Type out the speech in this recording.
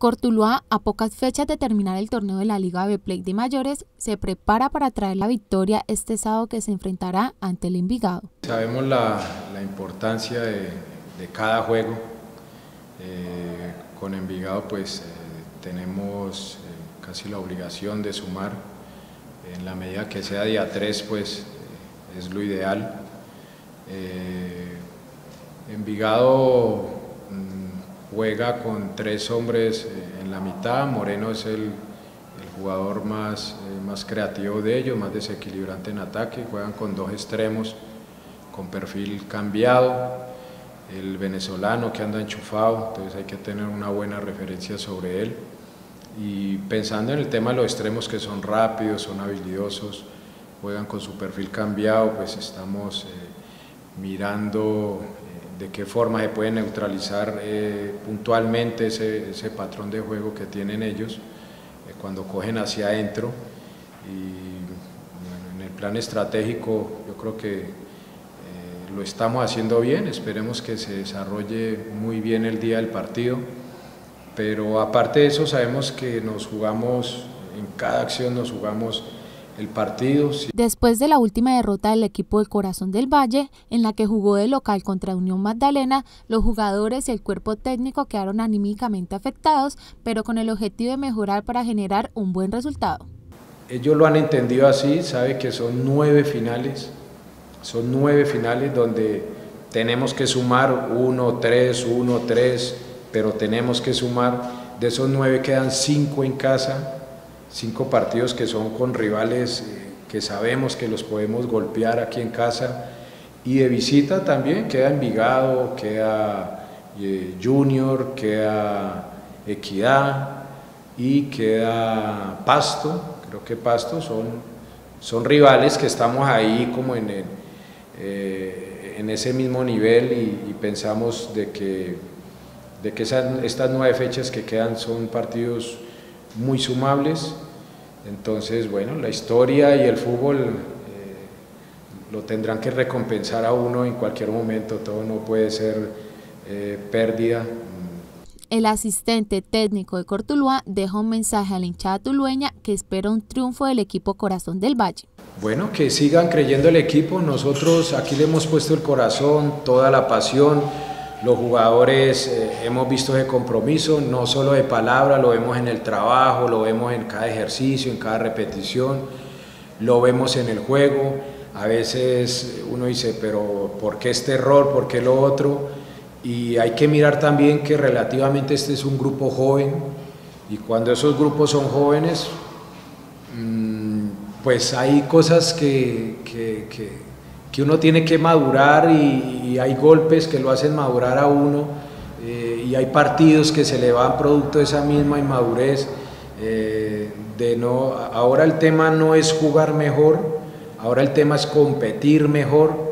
Cortuluá, a pocas fechas de terminar el torneo de la Liga B Play de mayores, se prepara para traer la victoria este sábado que se enfrentará ante el Envigado. Sabemos la, importancia de, cada juego. Eh, con Envigado pues eh, tenemos eh, casi la obligación de sumar. En la medida que sea día 3 pues es lo ideal. Envigado juega con tres hombres eh, en la mitad, Moreno es el, jugador más, eh, más creativo de ellos, más desequilibrante en ataque, juegan con dos extremos con perfil cambiado, el venezolano que anda enchufado, entonces hay que tener una buena referencia sobre él. Y pensando en el tema de los extremos que son rápidos, son habilidosos, juegan con su perfil cambiado, pues estamos eh, mirando de qué forma se puede neutralizar eh, puntualmente ese, ese, patrón de juego que tienen ellos eh, cuando cogen hacia adentro. Y en el plan estratégico yo creo que eh, lo estamos haciendo bien, esperemos que se desarrolle muy bien el día del partido, pero aparte de eso sabemos que nos jugamos, en cada acción nos jugamos el partido. Después de la última derrota del equipo del Corazón del Valle, en la que jugó de local contra Unión Magdalena, los jugadores y el cuerpo técnico quedaron anímicamente afectados, pero con el objetivo de mejorar para generar un buen resultado. Ellos lo han entendido así, sabe que son nueve finales, son nueve finales donde tenemos que sumar uno, tres, uno, tres, pero tenemos que sumar, de esos nueve quedan cinco en casa, cinco partidos que son con rivales eh, que sabemos que los podemos golpear aquí en casa y de visita también queda Envigado, queda eh, Junior, queda Equidad y queda Pasto, creo que Pasto son, son rivales que estamos ahí como en, eh, en ese mismo nivel y, pensamos de que, de que estas nueve fechas que quedan son partidos muy sumables. Entonces, bueno, la historia y el fútbol eh, lo tendrán que recompensar a uno en cualquier momento, todo no puede ser eh, pérdida. El asistente técnico de Cortuluá deja un mensaje a la hinchada tulueña que espera un triunfo del equipo Corazón del Valle. Bueno, que sigan creyendo el equipo, nosotros aquí le hemos puesto el corazón, toda la pasión, los jugadores eh, hemos visto ese compromiso, no solo de palabra, lo vemos en el trabajo, lo vemos en cada ejercicio, en cada repetición, lo vemos en el juego. A veces uno dice, pero ¿por qué este error? ¿Por qué lo otro? Y hay que mirar también que relativamente este es un grupo joven y cuando esos grupos son jóvenes, mm, pues hay cosas que, que que uno tiene que madurar y, hay golpes que lo hacen madurar a uno eh, y hay partidos que se le van producto de esa misma inmadurez. Eh, de no, ahora el tema no es jugar mejor, ahora el tema es competir mejor,